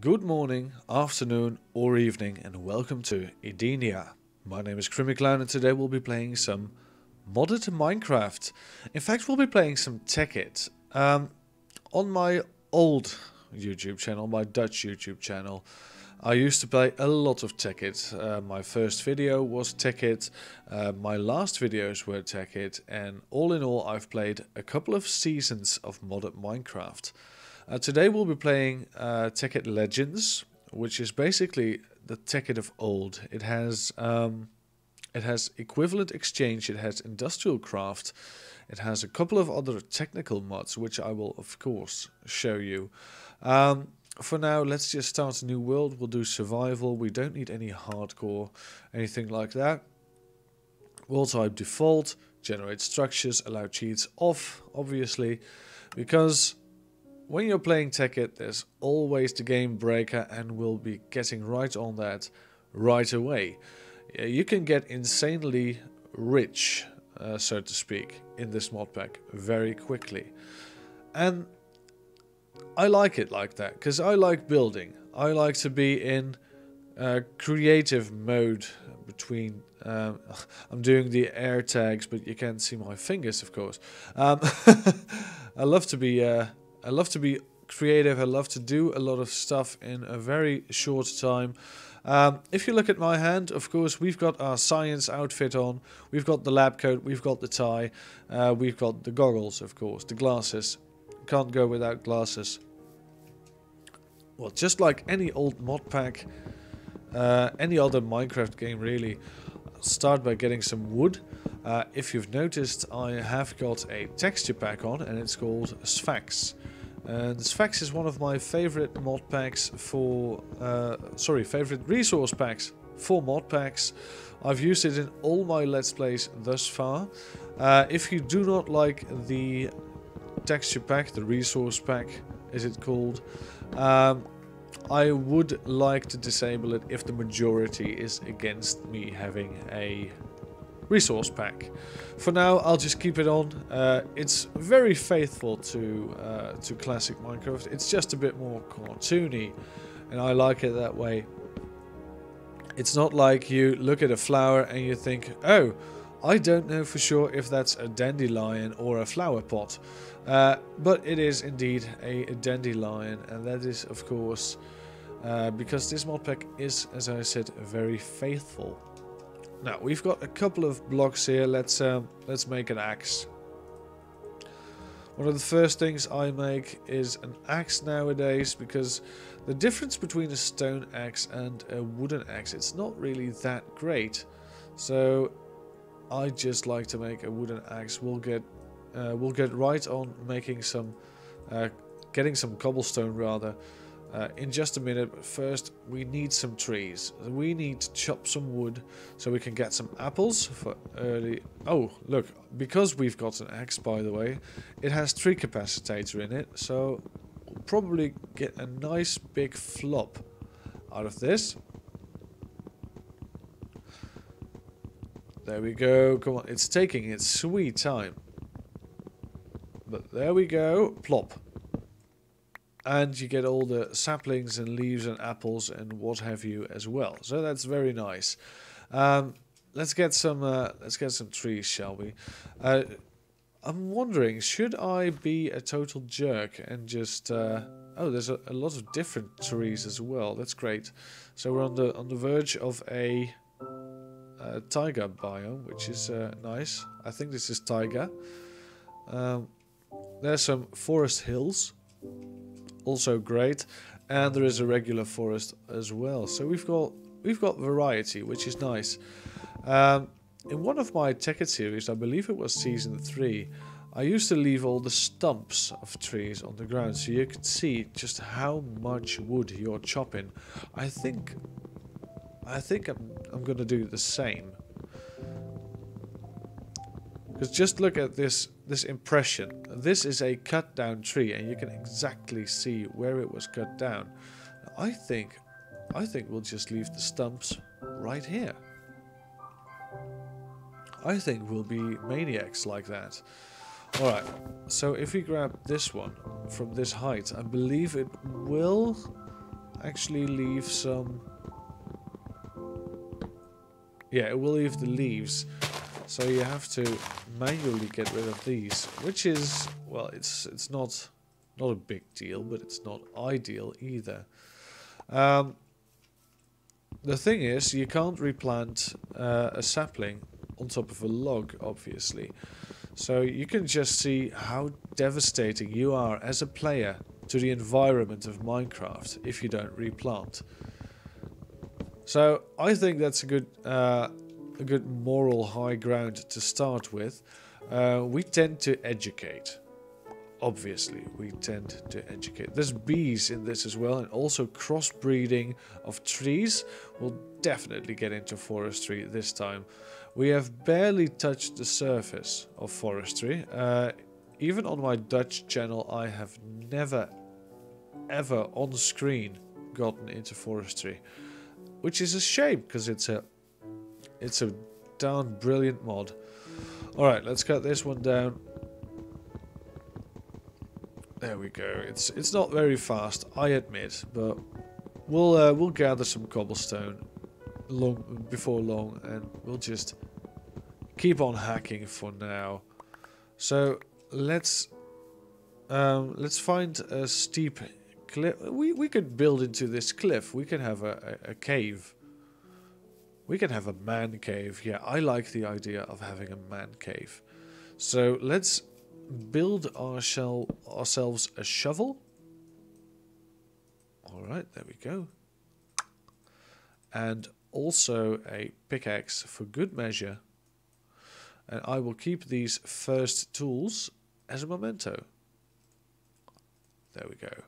Good morning, afternoon, or evening, and welcome to Edenia. My name is Clown, and today we'll be playing some modded Minecraft. In fact, we'll be playing some Tekkit. Um, on my old YouTube channel, my Dutch YouTube channel, I used to play a lot of Tekkit. Uh, my first video was Tekkit, uh, my last videos were Tekkit, and all in all, I've played a couple of seasons of modded Minecraft. Uh, today we'll be playing uh, Tekkit Legends, which is basically the Tekkit of old. It has um, it has equivalent exchange, it has industrial craft, it has a couple of other technical mods, which I will of course show you. Um, for now, let's just start a new world. We'll do survival. We don't need any hardcore, anything like that. World type default, generate structures, allow cheats off, obviously, because when you're playing Tekkit, there's always the game breaker and we'll be getting right on that right away. You can get insanely rich, uh, so to speak, in this mod pack very quickly. And I like it like that, because I like building. I like to be in uh, creative mode between um, I'm doing the air tags but you can't see my fingers of course um, I love to be uh, I love to be creative. I love to do a lot of stuff in a very short time. Um, if you look at my hand, of course, we've got our science outfit on. We've got the lab coat. We've got the tie. Uh, we've got the goggles, of course, the glasses. Can't go without glasses. Well, just like any old mod pack, uh, any other Minecraft game really, start by getting some wood. Uh, if you've noticed, I have got a texture pack on and it's called Sphax. And Sphax is one of my favorite mod packs for, uh, sorry, favorite resource packs for mod packs. I've used it in all my Let's Plays thus far. Uh, if you do not like the texture pack, the resource pack is it called, um, I would like to disable it if the majority is against me having a resource pack. For now, I'll just keep it on. Uh, it's very faithful to uh, to classic Minecraft. It's just a bit more cartoony, and I like it that way. It's not like you look at a flower and you think, oh, I don't know for sure if that's a dandelion or a flower pot. Uh, but it is indeed a, a, dandelion, and that is, of course, uh, because this mod pack is, as I said, very faithful. Now we've got a couple of blocks here. Let's um, let's make an axe. One of the first things I make is an axe nowadays because the difference between a stone axe and a wooden axe it's not really that great. So I just like to make a wooden axe. We'll get uh, we'll get right on making some uh, getting some cobblestone rather uh, in just a minute, but first we need some trees. We need to chop some wood so we can get some apples for early... Oh, look, because we've got an axe, by the way, it has tree capacitator in it, so we'll probably get a nice big flop out of this. There we go, come on, it's taking its sweet time. But there we go, plop and you get all the saplings and leaves and apples and what have you as well. So that's very nice. Um, let's get some uh, let's get some trees, shall we? Uh, I'm wondering, should I be a total jerk and just uh, oh, there's a, a, lot of different trees as well. That's great. So we're on the on the verge of a, a taiga biome, which is uh, nice. I think this is taiga. Um, there's some forest hills also great. And there is a regular forest as well. So we've got we've got variety, which is nice. Um, in one of my Tekkit series, I believe it was season 3, I used to leave all the stumps of trees on the ground so you could see just how much wood you're chopping. I think I think I'm, I'm gonna do the same. Because just look at this this impression. This is a cut down tree and you can exactly see where it was cut down. I think I think we'll just leave the stumps right here. I think we'll be maniacs like that. Alright, so if we grab this one from this height, I believe it will actually leave some... Yeah, it will leave the leaves. So you have to manually get rid of these, which is, well, it's it's not not a big deal, but it's not ideal either. Um, the thing is, you can't replant uh, a sapling on top of a log, obviously. So you can just see how devastating you are as a player to the environment of Minecraft if you don't replant. So I think that's a good uh, a good moral high ground to start with. Uh, we tend to educate. Obviously, we tend to educate. There's bees in this as well, and also crossbreeding of trees. We'll definitely get into forestry this time. We have barely touched the surface of forestry. Uh, even on my Dutch channel, I have never, ever on screen gotten into forestry. Which is a shame, because it's a it's a darn brilliant mod. Alright, let's cut this one down. There we go. It's it's not very fast, I admit, but we'll uh, we'll gather some cobblestone long before long, and we'll just keep on hacking for now. So let's um, let's find a steep cliff. We we could build into this cliff. We can have a, a, a cave. We can have a man cave. Yeah, I like the idea of having a man cave. So let's build ourselves ourselves a shovel. Alright, there we go. And also a pickaxe for good measure. And I will keep these first tools as a memento. There we go.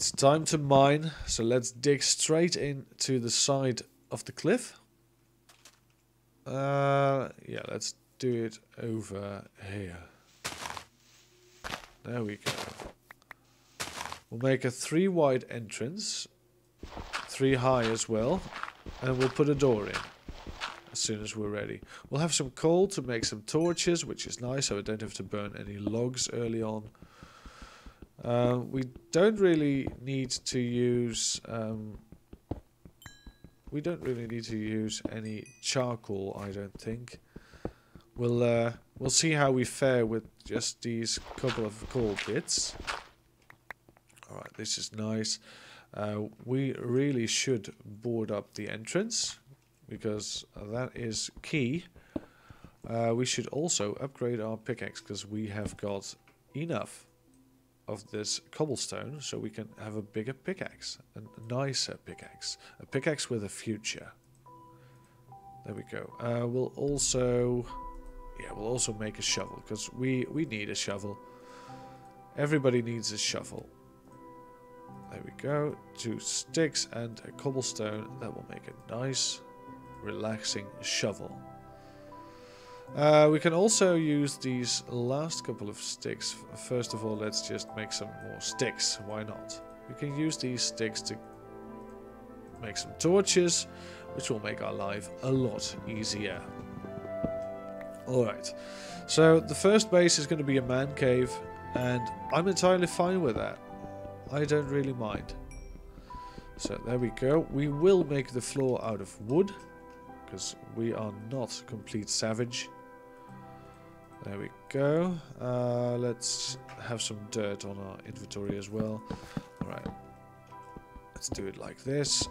It's time to mine, so let's dig straight into the side of the cliff. Uh, yeah, let's do it over here. There we go. We'll make a three wide entrance, three high as well, and we'll put a door in as soon as we're ready. We'll have some coal to make some torches, which is nice, so I don't have to burn any logs early on. Uh, we don't really need to use... Um, we don't really need to use any charcoal, I don't think. We'll uh, we'll see how we fare with just these couple of coal bits. Alright, this is nice. Uh, we really should board up the entrance because that is key. Uh, we should also upgrade our pickaxe because we have got enough of this cobblestone so we can have a bigger pickaxe, a nicer pickaxe, a pickaxe with a future. There we go. Uh, we'll also, yeah, we'll also make a shovel because we we need a shovel. Everybody needs a shovel. There we go. Two sticks and a cobblestone. That will make a nice, relaxing shovel. Uh, we can also use these last couple of sticks. First of all, let's just make some more sticks. Why not? We can use these sticks to make some torches, which will make our life a lot easier. Alright, so the first base is going to be a man cave, and I'm entirely fine with that. I don't really mind. So there we go. We will make the floor out of wood, because we are not complete savage. There we go. Uh, let's have some dirt on our inventory as well. Alright. Let's do it like this.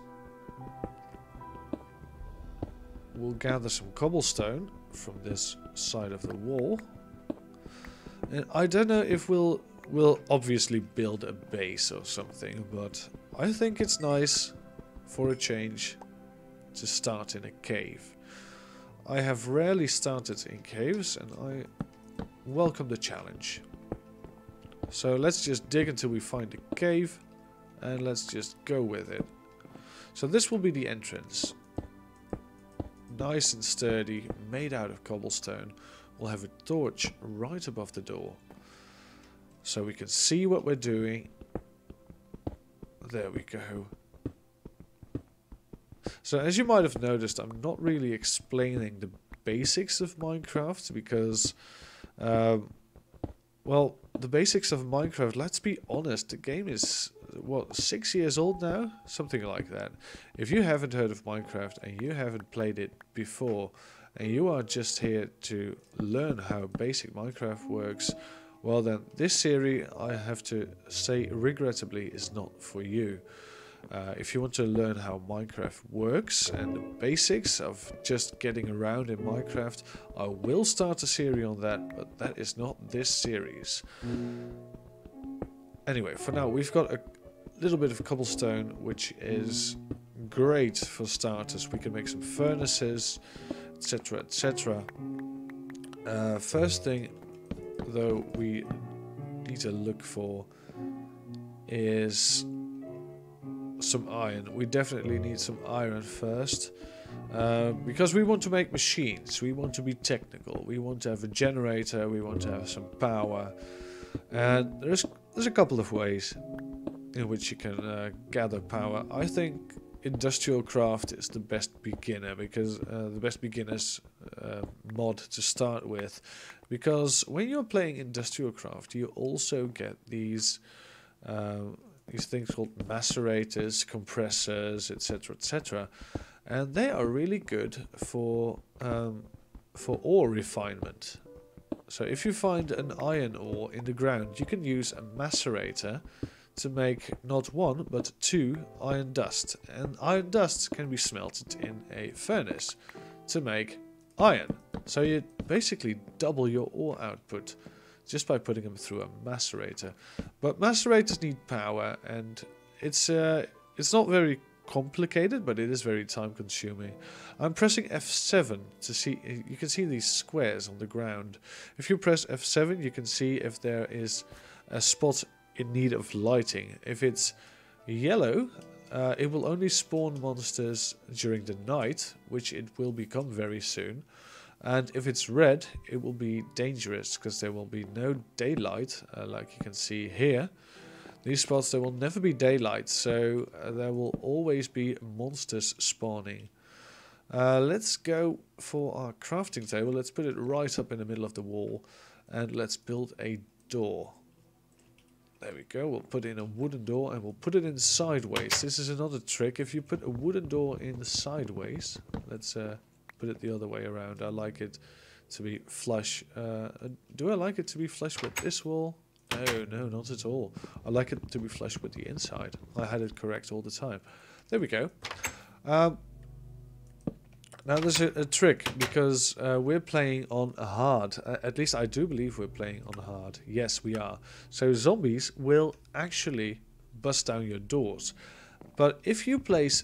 We'll gather some cobblestone from this side of the wall. And I don't know if we'll we'll obviously build a base or something, but I think it's nice for a change to start in a cave. I have rarely started in caves and I welcome the challenge. So let's just dig until we find a cave and let's just go with it. So this will be the entrance. Nice and sturdy, made out of cobblestone. We'll have a torch right above the door. So we can see what we're doing. There we go. So as you might have noticed, I'm not really explaining the basics of Minecraft because, um, well, the basics of Minecraft, let's be honest, the game is what, six years old now? Something like that. If you haven't heard of Minecraft and you haven't played it before, and you are just here to learn how basic Minecraft works, well then, this series, I have to say regrettably, is not for you. Uh, if you want to learn how Minecraft works and the basics of just getting around in Minecraft, I will start a series on that, but that is not this series. Anyway, for now, we've got a little bit of cobblestone, which is great for starters. We can make some furnaces, etc, etc. Uh, first thing, though, we need to look for is some iron. We definitely need some iron first. Uh, because we want to make machines. We want to be technical. We want to have a generator. We want to have some power. And there's there's a couple of ways in which you can uh, gather power. I think industrial craft is the best beginner because uh, the best beginners uh, mod to start with because when you're playing industrial craft you also get these uh, these things called macerators, compressors, etc., etc., and they are really good for um, for ore refinement. So if you find an iron ore in the ground, you can use a macerator to make not one but two iron dust, and iron dust can be smelted in a furnace to make iron. So you basically double your ore output just by putting them through a macerator. But macerators need power, and it's uh, it's not very complicated, but it is very time consuming. I'm pressing F7 to see, you can see these squares on the ground. If you press F7, you can see if there is a spot in need of lighting. If it's yellow, uh, it will only spawn monsters during the night, which it will become very soon. And if it's red, it will be dangerous because there will be no daylight, uh, like you can see here. These spots, there will never be daylight, so uh, there will always be monsters spawning. Uh, let's go for our crafting table. Let's put it right up in the middle of the wall. And let's build a door. There we go. We'll put in a wooden door and we'll put it in sideways. This is another trick. If you put a wooden door in sideways, let's uh, put it the other way around. I like it to be flush. Uh, do I like it to be flush with this wall? No, no, not at all. I like it to be flush with the inside. I had it correct all the time. There we go. Um, now there's a, a trick because uh, we're playing on hard. Uh, at least I do believe we're playing on hard. Yes, we are. So zombies will actually bust down your doors. But if you place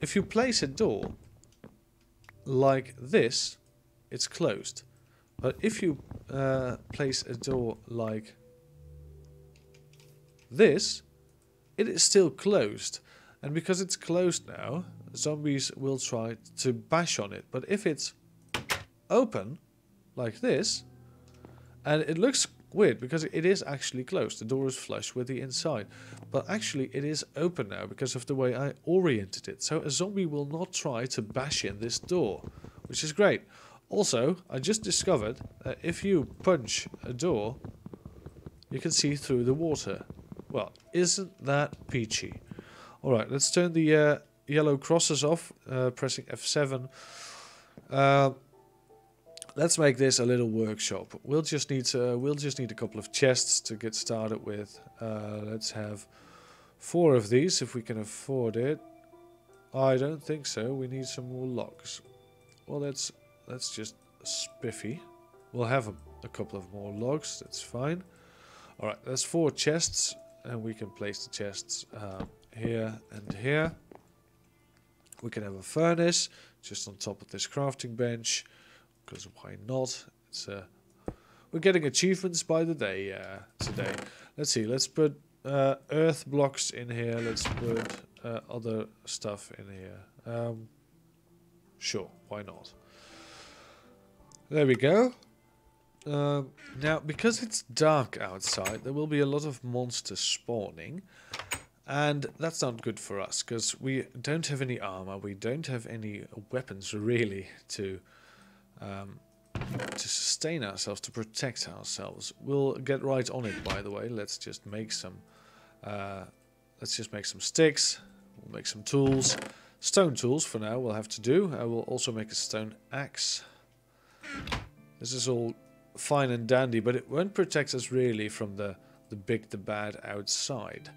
if you place a door like this, it's closed. But if you uh, place a door like this, it is still closed. And because it's closed now, zombies will try to bash on it. But if it's open, like this, and it looks weird because it is actually closed. The door is flush with the inside. But actually it is open now because of the way I oriented it. So a zombie will not try to bash in this door, which is great. Also, I just discovered that if you punch a door, you can see through the water. Well, isn't that peachy? Alright, let's turn the uh, yellow crosses off, uh, pressing F7. Uh, let's make this a little workshop. We'll just need to, we'll just need a couple of chests to get started with. Uh, let's have four of these if we can afford it. I don't think so. We need some more logs. Well, that's that's just spiffy. We'll have a, a couple of more logs. That's fine. All right, there's four chests, and we can place the chests uh, here and here. We can have a furnace just on top of this crafting bench because why not? It's uh, we're getting achievements by the day uh, today. Let's see. Let's put uh, earth blocks in here. Let's put uh, other stuff in here. Um, sure, why not? There we go. Um, now, because it's dark outside, there will be a lot of monsters spawning. And that's not good for us, because we don't have any armor, we don't have any weapons, really, to um, to sustain ourselves, to protect ourselves. We'll get right on it, by the way. Let's just make some uh, let's just make some sticks. We'll make some tools. Stone tools for now we'll have to do. I will also make a stone axe. This is all fine and dandy, but it won't protect us really from the, the big, the bad outside.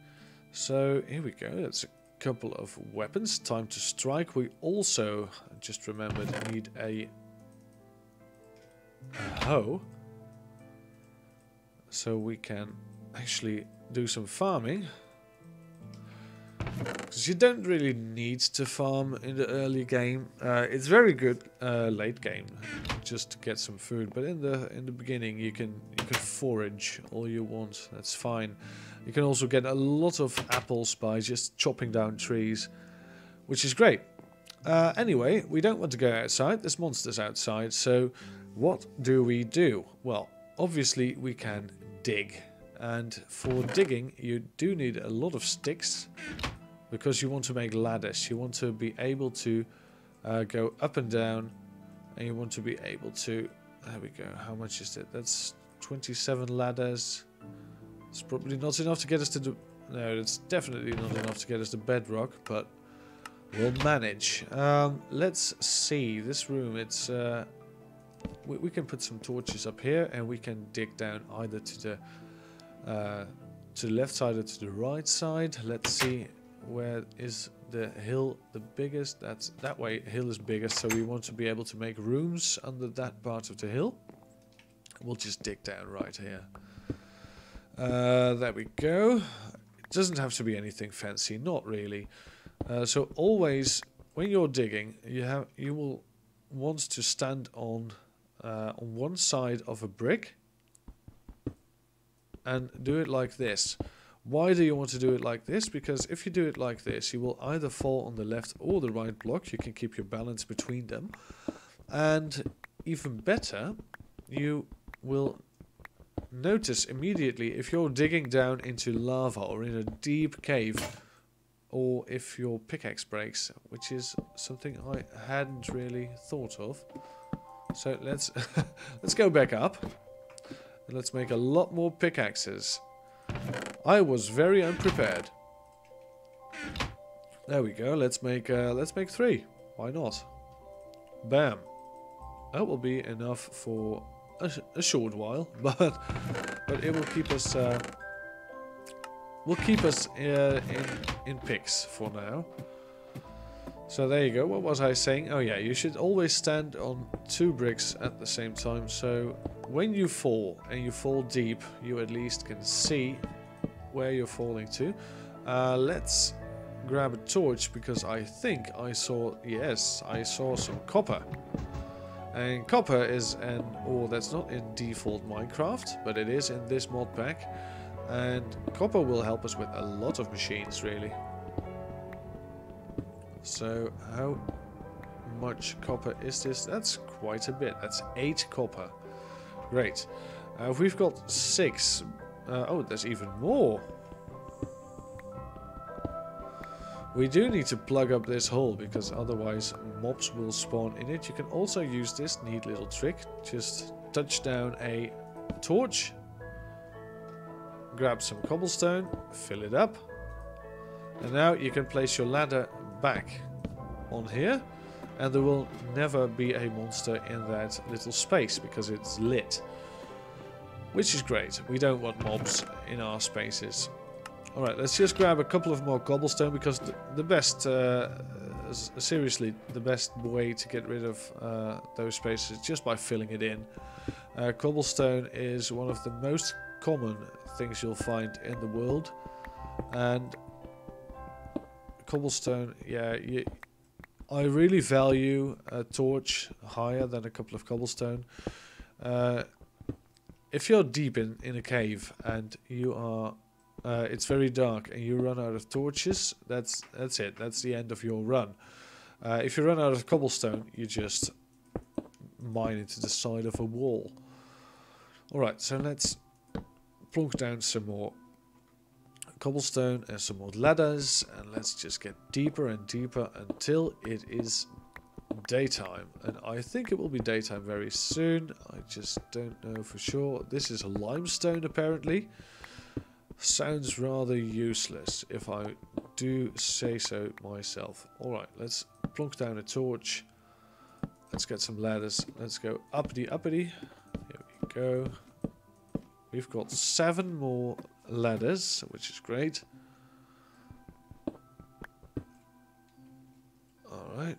So here we go. That's a couple of weapons. Time to strike. We also, just remembered, need a, a hoe. So we can actually do some farming. Because you don't really need to farm in the early game. Uh, it's very good uh, late game, just to get some food. But in the in the beginning, you can you can forage all you want. That's fine. You can also get a lot of apples by just chopping down trees, which is great. Uh, anyway, we don't want to go outside. There's monsters outside. So, what do we do? Well, obviously we can dig. And for digging, you do need a lot of sticks because you want to make ladders. You want to be able to uh, go up and down and you want to be able to... There we go. How much is it? That's 27 ladders. It's probably not enough to get us to the... No, it's definitely not enough to get us to bedrock, but we'll manage. Um, let's see. This room, it's... Uh, we, we, can put some torches up here and we can dig down either to the... Uh, to the left side or to the right side. Let's see where is the hill the biggest that's that way hill is biggest so we want to be able to make rooms under that part of the hill we'll just dig down right here uh, there we go it doesn't have to be anything fancy not really uh, so always when you're digging you have you will want to stand on uh, on one side of a brick and do it like this why do you want to do it like this? Because if you do it like this, you will either fall on the left or the right block. You can keep your balance between them. And even better, you will notice immediately if you're digging down into lava or in a deep cave or if your pickaxe breaks, which is something I hadn't really thought of. So let's let's go back up and let's make a lot more pickaxes. I was very unprepared. There we go. Let's make uh, let's make three. Why not? Bam. That will be enough for a, a short while, but but it will keep us uh, will keep us uh, in in picks for now. So there you go. What was I saying? Oh yeah, you should always stand on two bricks at the same time. So when you fall and you fall deep, you at least can see where you're falling to. Uh, let's grab a torch because I think I saw, yes, I saw some copper. And copper is an ore that's not in default Minecraft, but it is in this mod pack. And copper will help us with a lot of machines, really. So, how much copper is this? That's quite a bit. That's 8 copper. Great. Uh, we've got 6 uh, oh, there's even more. We do need to plug up this hole because otherwise mobs will spawn in it. You can also use this neat little trick. Just touch down a torch, grab some cobblestone, fill it up. And now you can place your ladder back on here and there will never be a monster in that little space because it's lit. Which is great. We don't want mobs in our spaces. Alright, let's just grab a couple of more cobblestone because the, best, uh, seriously, the best way to get rid of uh, those spaces is just by filling it in. Uh, cobblestone is one of the most common things you'll find in the world. And cobblestone, yeah, you, I really value a torch higher than a couple of cobblestone. Uh, if you're deep in, in a cave and you are uh, it's very dark and you run out of torches that's that's it that's the end of your run uh, if you run out of cobblestone you just mine into the side of a wall alright so let's plunk down some more cobblestone and some more ladders and let's just get deeper and deeper until it is daytime and I think it will be daytime very soon I just don't know for sure this is a limestone apparently sounds rather useless if I do say so myself. Alright, let's plonk down a torch. Let's get some ladders. Let's go uppity uppity. Here we go. We've got seven more ladders, which is great. Alright.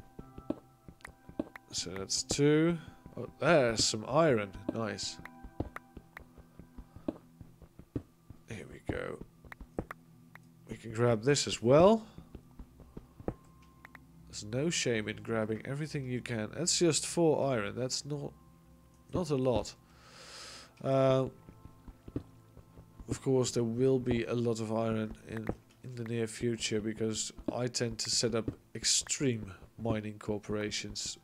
So that's two. Oh, there's some iron. Nice. Here we go. We can grab this as well. There's no shame in grabbing everything you can. That's just four iron. That's not not a lot. Uh, of course, there will be a lot of iron in in the near future because I tend to set up extreme mining corporations.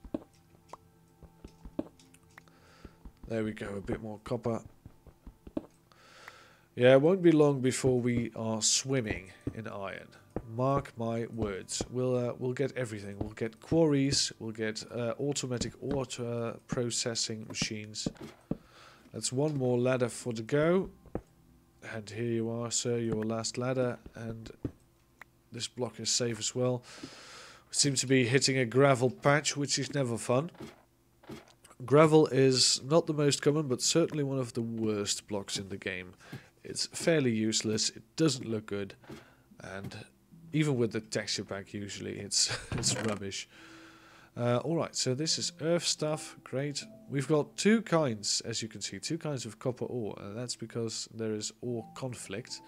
There we go, a bit more copper. Yeah, it won't be long before we are swimming in iron. Mark my words. We'll uh, we'll get everything. We'll get quarries. We'll get uh, automatic water processing machines. That's one more ladder for the go. And here you are, sir, your last ladder. And this block is safe as well. We seem to be hitting a gravel patch, which is never fun. Gravel is not the most common, but certainly one of the worst blocks in the game. It's fairly useless, it doesn't look good, and even with the texture pack usually it's it's rubbish. Uh, Alright, so this is earth stuff, great. We've got two kinds, as you can see, two kinds of copper ore, and that's because there is ore conflict.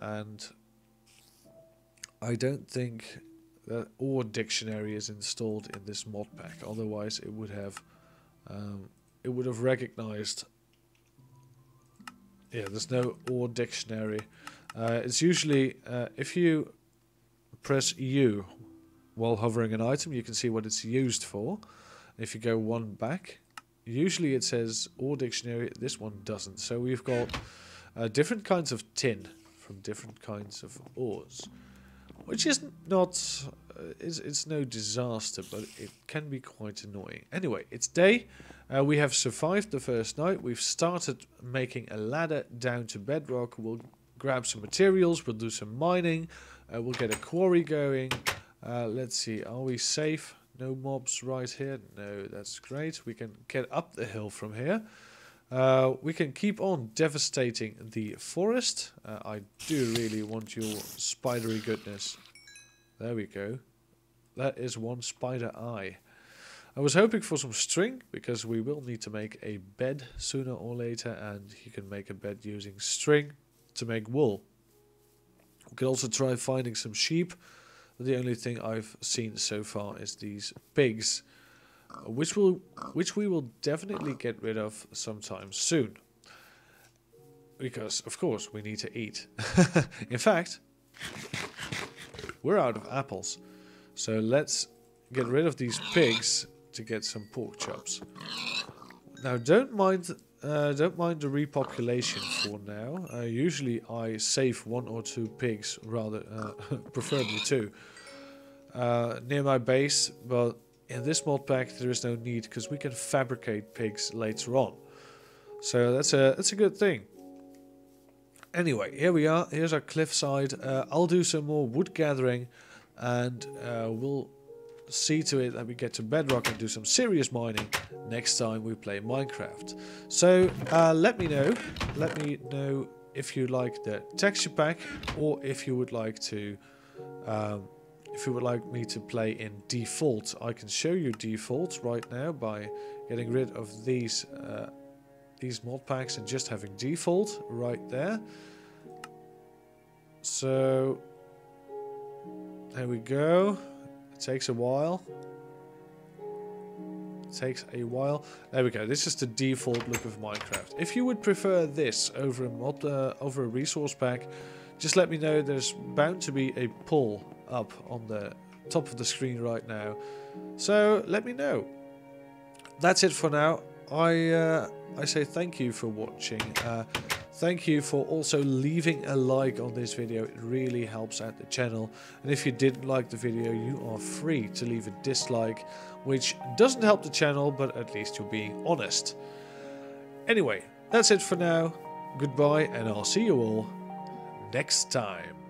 And I don't think that ore dictionary is installed in this mod pack, otherwise it would have um, it would have recognized yeah, there's no ore dictionary. Uh, it's usually, uh, if you press U while hovering an item, you can see what it's used for. If you go one back, usually it says ore dictionary, this one doesn't. So we've got uh, different kinds of tin from different kinds of ores, which is not, uh, it's, it's no disaster, but it can be quite annoying. Anyway, it's day. Uh, we have survived the first night. We've started making a ladder down to bedrock. We'll grab some materials. We'll do some mining. Uh, we'll get a quarry going. Uh, let's see, are we safe? No mobs right here? No, that's great. We can get up the hill from here. Uh, we can keep on devastating the forest. Uh, I do really want your spidery goodness. There we go. That is one spider eye. I was hoping for some string, because we will need to make a bed sooner or later, and you can make a bed using string to make wool. We could also try finding some sheep. The only thing I've seen so far is these pigs, which will which we will definitely get rid of sometime soon. Because of course we need to eat. In fact, we're out of apples. So let's get rid of these pigs to get some pork chops. Now don't mind uh, don't mind the repopulation for now. Uh, usually I save one or two pigs, rather, uh, preferably two, uh, near my base, but in this mod pack there is no need because we can fabricate pigs later on. So that's a, that's a good thing. Anyway, here we are. Here's our cliffside. Uh, I'll do some more wood gathering and uh, we'll see to it that we get to bedrock and do some serious mining next time we play Minecraft. So uh, let me know, let me know if you like the texture pack or if you would like to, um, if you would like me to play in default. I can show you default right now by getting rid of these uh, these mod packs and just having default right there. So there we go It takes a while. It takes a while. There we go. This is the default look of Minecraft. If you would prefer this over a mod, uh, over a resource pack, just let me know. There's bound to be a pull up on the top of the screen right now. So let me know. That's it for now. I uh, I say thank you for watching. Uh, Thank you for also leaving a like on this video, it really helps out the channel. And if you didn't like the video, you are free to leave a dislike, which doesn't help the channel, but at least you're being honest. Anyway, that's it for now. Goodbye, and I'll see you all next time.